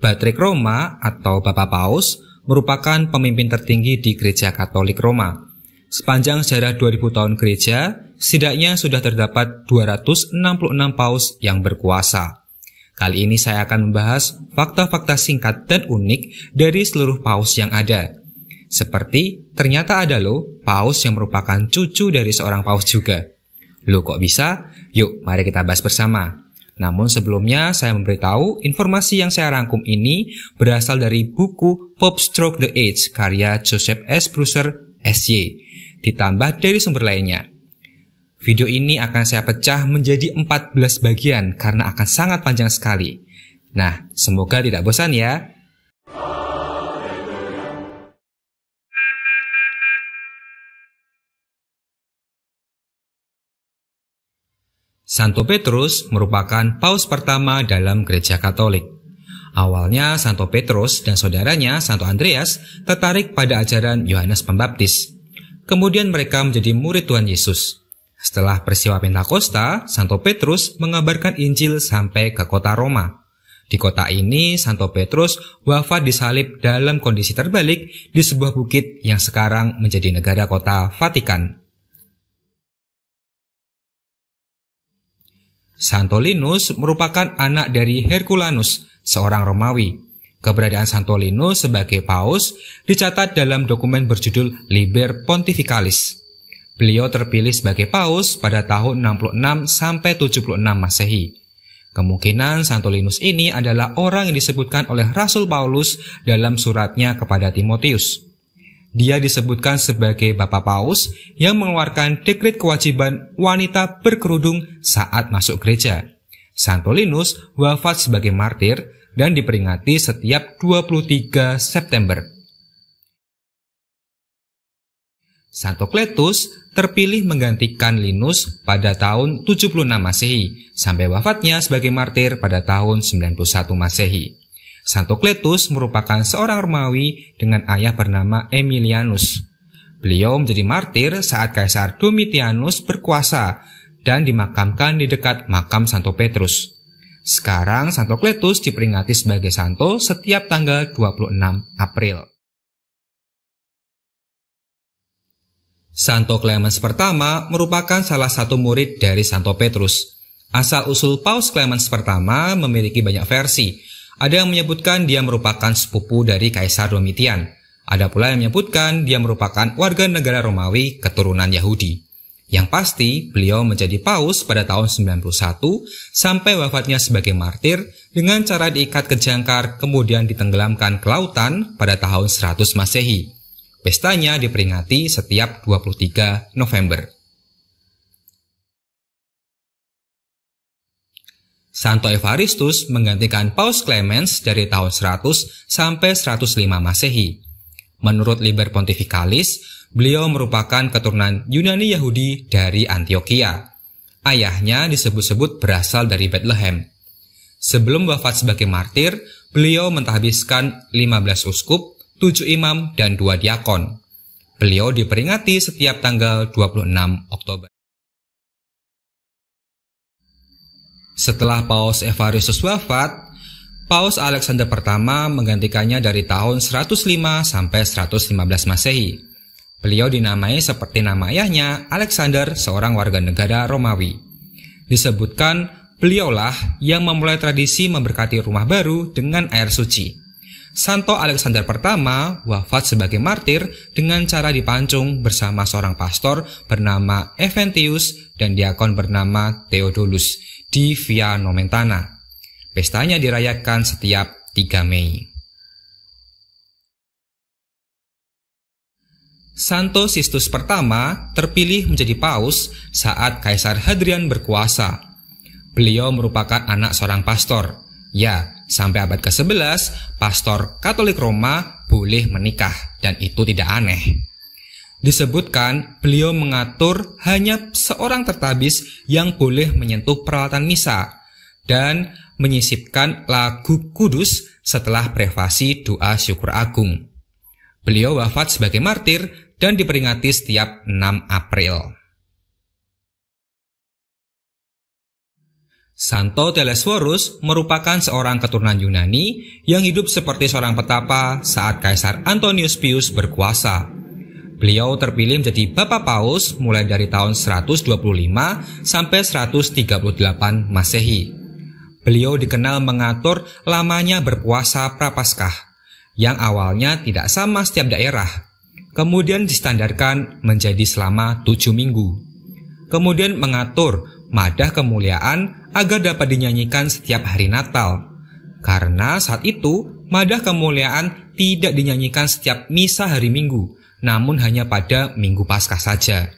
Patrik Roma atau Bapak Paus merupakan pemimpin tertinggi di Gereja Katolik Roma. Sepanjang sejarah 2000 tahun gereja, setidaknya sudah terdapat 266 paus yang berkuasa. Kali ini saya akan membahas fakta-fakta singkat dan unik dari seluruh paus yang ada. Seperti ternyata ada loh paus yang merupakan cucu dari seorang paus juga. Loh kok bisa? Yuk mari kita bahas bersama. Namun sebelumnya saya memberitahu informasi yang saya rangkum ini berasal dari buku Pop Stroke the Age karya Joseph S. Brucer SY, ditambah dari sumber lainnya. Video ini akan saya pecah menjadi 14 bagian karena akan sangat panjang sekali. Nah, semoga tidak bosan ya. Santo Petrus merupakan paus pertama dalam gereja Katolik. Awalnya Santo Petrus dan saudaranya Santo Andreas tertarik pada ajaran Yohanes Pembaptis. Kemudian mereka menjadi murid Tuhan Yesus. Setelah peristiwa Pentakosta, Santo Petrus mengabarkan Injil sampai ke kota Roma. Di kota ini, Santo Petrus wafat disalib dalam kondisi terbalik di sebuah bukit yang sekarang menjadi negara kota Vatikan. Santo Linus merupakan anak dari Herculanus, seorang Romawi. Keberadaan Santo Linus sebagai paus dicatat dalam dokumen berjudul Liber Pontificalis. Beliau terpilih sebagai paus pada tahun 66 sampai 76 Masehi. Kemungkinan Santo Linus ini adalah orang yang disebutkan oleh Rasul Paulus dalam suratnya kepada Timotius. Dia disebutkan sebagai Bapak Paus yang mengeluarkan dekret kewajiban wanita berkerudung saat masuk gereja. Santo Linus wafat sebagai martir dan diperingati setiap 23 September. Santo Kletus terpilih menggantikan Linus pada tahun 76 Masehi sampai wafatnya sebagai martir pada tahun 91 Masehi. Santo Kletus merupakan seorang Romawi dengan ayah bernama Emilianus. Beliau menjadi martir saat Kaisar Domitianus berkuasa dan dimakamkan di dekat makam Santo Petrus. Sekarang Santo Kletus diperingati sebagai santo setiap tanggal 26 April. Santo Clemens pertama merupakan salah satu murid dari Santo Petrus. Asal-usul Paus Clemens pertama memiliki banyak versi, ada yang menyebutkan dia merupakan sepupu dari Kaisar Domitian. Ada pula yang menyebutkan dia merupakan warga negara Romawi keturunan Yahudi. Yang pasti, beliau menjadi paus pada tahun 91 sampai wafatnya sebagai martir dengan cara diikat ke jangkar kemudian ditenggelamkan ke lautan pada tahun 100 Masehi. Pestanya diperingati setiap 23 November. Santo Evaristus menggantikan Paus Clemens dari tahun 100 sampai 105 Masehi. Menurut Liber Pontificalis, beliau merupakan keturunan Yunani Yahudi dari Antioquia. Ayahnya disebut-sebut berasal dari Bethlehem. Sebelum wafat sebagai martir, beliau mentahbiskan 15 uskup, 7 imam, dan 2 diakon. Beliau diperingati setiap tanggal 26 Oktober. Setelah Paus Evaristus wafat, Paus Alexander pertama menggantikannya dari tahun 105 sampai 115 Masehi. Beliau dinamai seperti nama ayahnya, Alexander, seorang warga negara Romawi. Disebutkan beliaulah yang memulai tradisi memberkati rumah baru dengan air suci. Santo Alexander pertama wafat sebagai martir dengan cara dipancung bersama seorang pastor bernama Eventius dan diakon bernama Theodolus di Via Nomentana. Pestanya dirayakan setiap 3 Mei. Santo Sistus pertama terpilih menjadi paus saat Kaisar Hadrian berkuasa. Beliau merupakan anak seorang pastor. Ya, sampai abad ke-11, pastor Katolik Roma boleh menikah dan itu tidak aneh. Disebutkan beliau mengatur hanya seorang tertabis yang boleh menyentuh peralatan misa dan menyisipkan lagu kudus setelah privasi doa syukur agung. Beliau wafat sebagai martir dan diperingati setiap 6 April. Santo Telesforus merupakan seorang keturunan Yunani yang hidup seperti seorang petapa saat Kaisar Antonius Pius berkuasa. Beliau terpilih menjadi Bapak Paus mulai dari tahun 125 sampai 138 Masehi. Beliau dikenal mengatur lamanya berpuasa prapaskah, yang awalnya tidak sama setiap daerah, kemudian distandarkan menjadi selama tujuh minggu. Kemudian mengatur madah kemuliaan agar dapat dinyanyikan setiap hari Natal. Karena saat itu, madah kemuliaan tidak dinyanyikan setiap misa hari Minggu, namun hanya pada Minggu Paskah saja.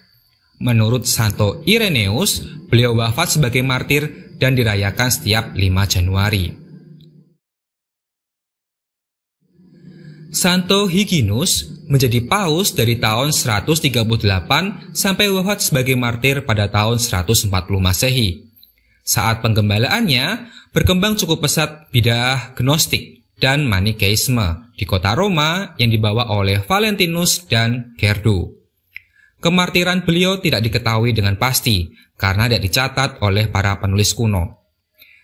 Menurut Santo Ireneus, beliau wafat sebagai martir dan dirayakan setiap 5 Januari. Santo Hyginus menjadi paus dari tahun 138 sampai wafat sebagai martir pada tahun 140 Masehi. Saat penggembalaannya, berkembang cukup pesat bidah gnostik dan manikeisme di kota Roma yang dibawa oleh Valentinus dan Gerdo. Kemartiran beliau tidak diketahui dengan pasti karena tidak dicatat oleh para penulis kuno.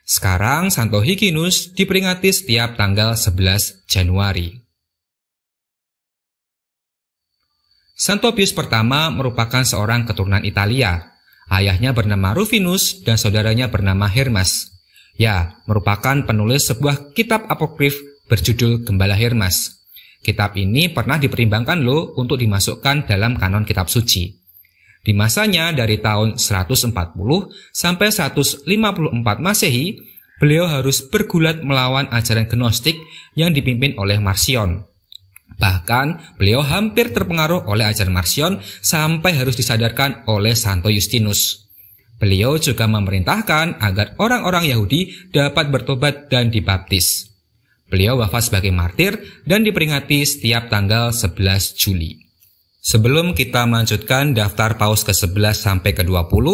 Sekarang Santo Higinus diperingati setiap tanggal 11 Januari. Santo Pius pertama merupakan seorang keturunan Italia. Ayahnya bernama Rufinus dan saudaranya bernama Hermas. Ya, merupakan penulis sebuah kitab apokrif berjudul Gembala Hermas. Kitab ini pernah diperimbangkan loh untuk dimasukkan dalam kanon kitab suci. Di masanya dari tahun 140 sampai 154 Masehi, beliau harus bergulat melawan ajaran Gnostik yang dipimpin oleh Marcion. Bahkan beliau hampir terpengaruh oleh ajaran Marcion sampai harus disadarkan oleh Santo Justinus. Beliau juga memerintahkan agar orang-orang Yahudi dapat bertobat dan dibaptis. Beliau wafat sebagai martir dan diperingati setiap tanggal 11 Juli. Sebelum kita melanjutkan daftar paus ke-11 sampai ke-20,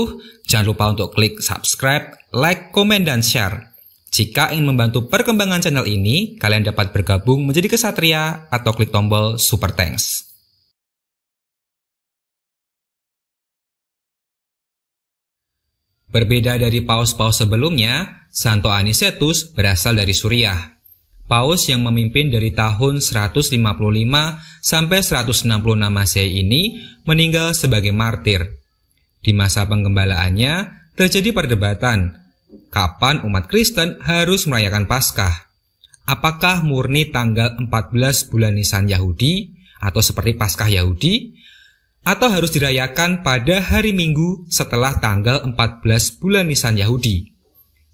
jangan lupa untuk klik subscribe, like, komen, dan share. Jika ingin membantu perkembangan channel ini, kalian dapat bergabung menjadi kesatria atau klik tombol super thanks. Berbeda dari paus-paus sebelumnya, Santo Anicetus berasal dari Suriah. Paus yang memimpin dari tahun 155 sampai 166 Masehi ini meninggal sebagai martir. Di masa penggembalaannya terjadi perdebatan kapan umat Kristen harus merayakan Paskah. Apakah murni tanggal 14 bulan Nisan Yahudi atau seperti Paskah Yahudi atau harus dirayakan pada hari Minggu setelah tanggal 14 bulan Nisan Yahudi?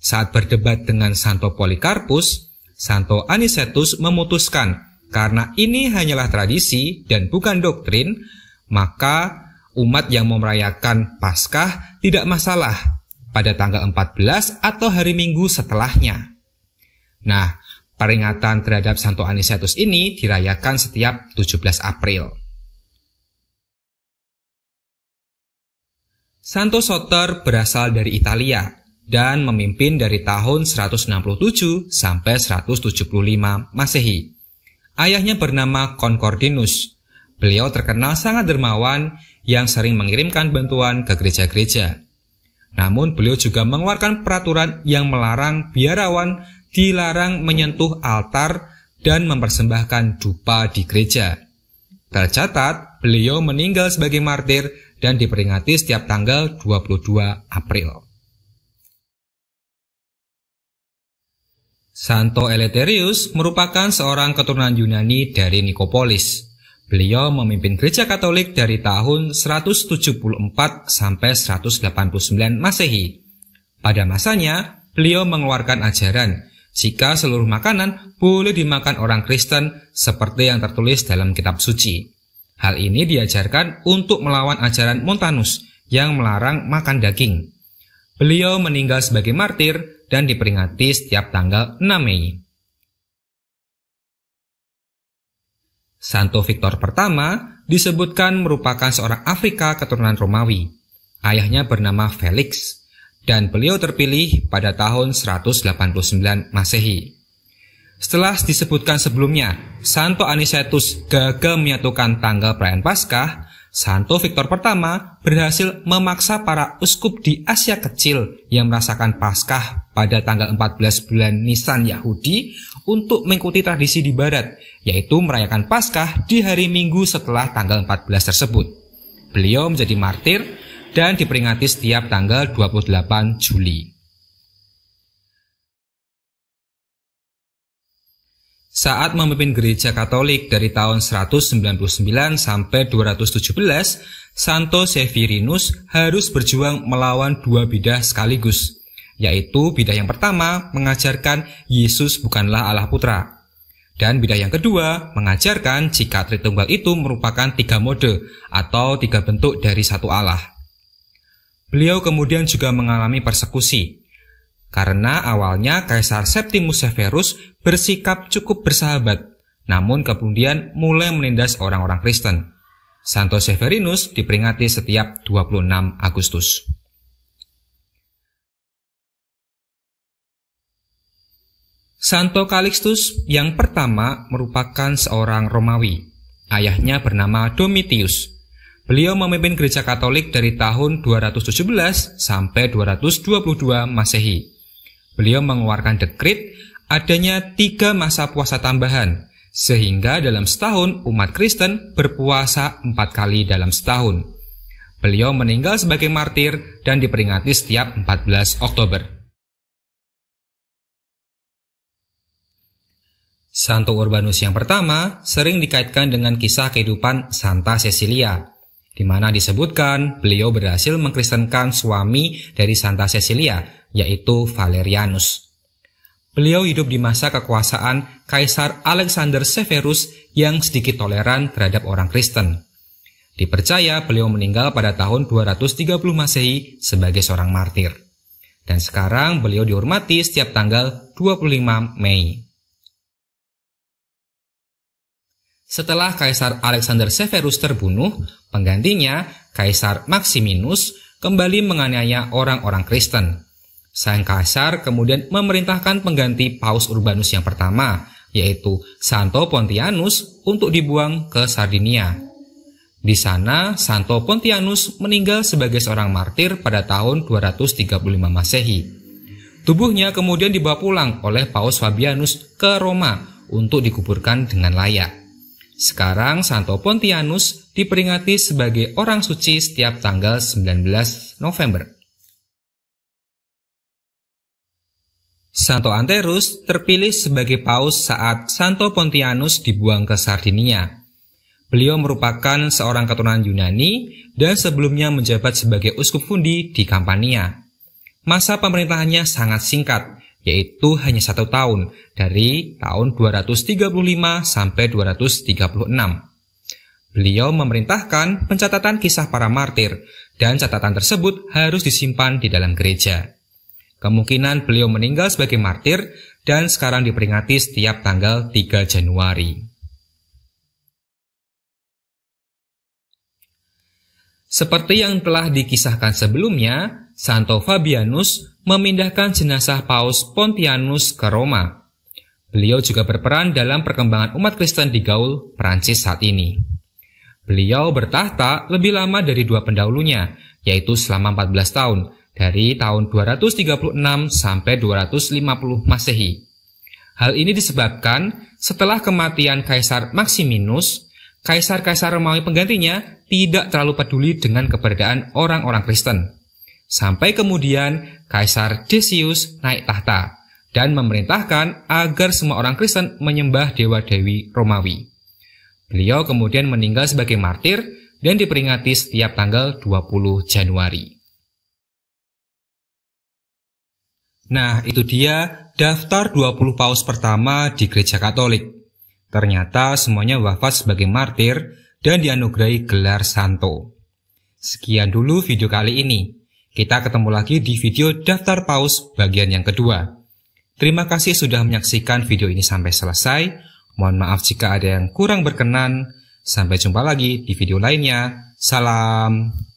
Saat berdebat dengan Santo Polikarpus, Santo Anicetus memutuskan karena ini hanyalah tradisi dan bukan doktrin, maka umat yang mau merayakan Paskah tidak masalah pada tanggal 14 atau hari Minggu setelahnya. Nah, peringatan terhadap Santo Anicetus ini dirayakan setiap 17 April. Santo Soter berasal dari Italia dan memimpin dari tahun 167 sampai 175 Masehi. Ayahnya bernama Concordinus. Beliau terkenal sangat dermawan yang sering mengirimkan bantuan ke gereja-gereja. Namun beliau juga mengeluarkan peraturan yang melarang biarawan dilarang menyentuh altar dan mempersembahkan dupa di gereja. Tercatat, beliau meninggal sebagai martir dan diperingati setiap tanggal 22 April. Santo Eleutherius merupakan seorang keturunan Yunani dari Nikopolis. Beliau memimpin gereja Katolik dari tahun 174 sampai 189 Masehi. Pada masanya, beliau mengeluarkan ajaran jika seluruh makanan boleh dimakan orang Kristen seperti yang tertulis dalam kitab suci. Hal ini diajarkan untuk melawan ajaran Montanus yang melarang makan daging. Beliau meninggal sebagai martir dan diperingati setiap tanggal 6 Mei. Santo Victor pertama disebutkan merupakan seorang Afrika keturunan Romawi. Ayahnya bernama Felix dan beliau terpilih pada tahun 189 Masehi. Setelah disebutkan sebelumnya, Santo Anicetus gagal menyatukan tanggal perayaan Paskah, Santo Victor pertama berhasil memaksa para uskup di Asia Kecil yang merasakan Paskah pada tanggal 14 bulan Nisan Yahudi untuk mengikuti tradisi di barat, yaitu merayakan Paskah di hari Minggu setelah tanggal 14 tersebut. Beliau menjadi martir dan diperingati setiap tanggal 28 Juli. Saat memimpin gereja Katolik dari tahun 199 sampai 217, Santo Severinus harus berjuang melawan dua bidah sekaligus, yaitu bidah yang pertama mengajarkan Yesus bukanlah Allah Putra, dan bidah yang kedua mengajarkan jika Tritunggal itu merupakan tiga mode atau tiga bentuk dari satu Allah. Beliau kemudian juga mengalami persekusi, karena awalnya Kaisar Septimus Severus bersikap cukup bersahabat, namun kemudian mulai menindas orang-orang Kristen. Santo Severinus diperingati setiap 26 Agustus. Santo Calixtus yang pertama merupakan seorang Romawi. Ayahnya bernama Domitius. Beliau memimpin gereja Katolik dari tahun 217 sampai 222 Masehi beliau mengeluarkan dekrit adanya tiga masa puasa tambahan, sehingga dalam setahun umat Kristen berpuasa empat kali dalam setahun. Beliau meninggal sebagai martir dan diperingati setiap 14 Oktober. Santo Urbanus yang pertama sering dikaitkan dengan kisah kehidupan Santa Cecilia, di mana disebutkan beliau berhasil mengkristenkan suami dari Santa Cecilia, yaitu Valerianus. Beliau hidup di masa kekuasaan Kaisar Alexander Severus yang sedikit toleran terhadap orang Kristen. Dipercaya beliau meninggal pada tahun 230 Masehi sebagai seorang martir. Dan sekarang beliau dihormati setiap tanggal 25 Mei. Setelah Kaisar Alexander Severus terbunuh, penggantinya, Kaisar Maximinus, kembali menganiaya orang-orang Kristen. Sang Kaisar kemudian memerintahkan pengganti Paus Urbanus yang pertama, yaitu Santo Pontianus untuk dibuang ke Sardinia. Di sana, Santo Pontianus meninggal sebagai seorang martir pada tahun 235 Masehi. Tubuhnya kemudian dibawa pulang oleh Paus Fabianus ke Roma untuk dikuburkan dengan layak. Sekarang Santo Pontianus diperingati sebagai orang suci setiap tanggal 19 November. Santo Anterus terpilih sebagai paus saat Santo Pontianus dibuang ke Sardinia. Beliau merupakan seorang keturunan Yunani dan sebelumnya menjabat sebagai uskup fundi di Campania. Masa pemerintahannya sangat singkat, yaitu hanya satu tahun, dari tahun 235 sampai 236. Beliau memerintahkan pencatatan kisah para martir, dan catatan tersebut harus disimpan di dalam gereja. Kemungkinan beliau meninggal sebagai martir dan sekarang diperingati setiap tanggal 3 Januari. Seperti yang telah dikisahkan sebelumnya, Santo Fabianus memindahkan jenazah Paus Pontianus ke Roma. Beliau juga berperan dalam perkembangan umat Kristen di Gaul, Prancis saat ini. Beliau bertahta lebih lama dari dua pendahulunya, yaitu selama 14 tahun, dari tahun 236 sampai 250 Masehi. Hal ini disebabkan setelah kematian Kaisar Maximinus, kaisar-kaisar Romawi penggantinya tidak terlalu peduli dengan keberadaan orang-orang Kristen. Sampai kemudian Kaisar Decius naik tahta dan memerintahkan agar semua orang Kristen menyembah dewa-dewi Romawi. Beliau kemudian meninggal sebagai martir dan diperingati setiap tanggal 20 Januari. Nah, itu dia daftar 20 paus pertama di gereja Katolik. Ternyata semuanya wafat sebagai martir dan dianugerahi gelar santo. Sekian dulu video kali ini. Kita ketemu lagi di video daftar paus bagian yang kedua. Terima kasih sudah menyaksikan video ini sampai selesai. Mohon maaf jika ada yang kurang berkenan. Sampai jumpa lagi di video lainnya. Salam.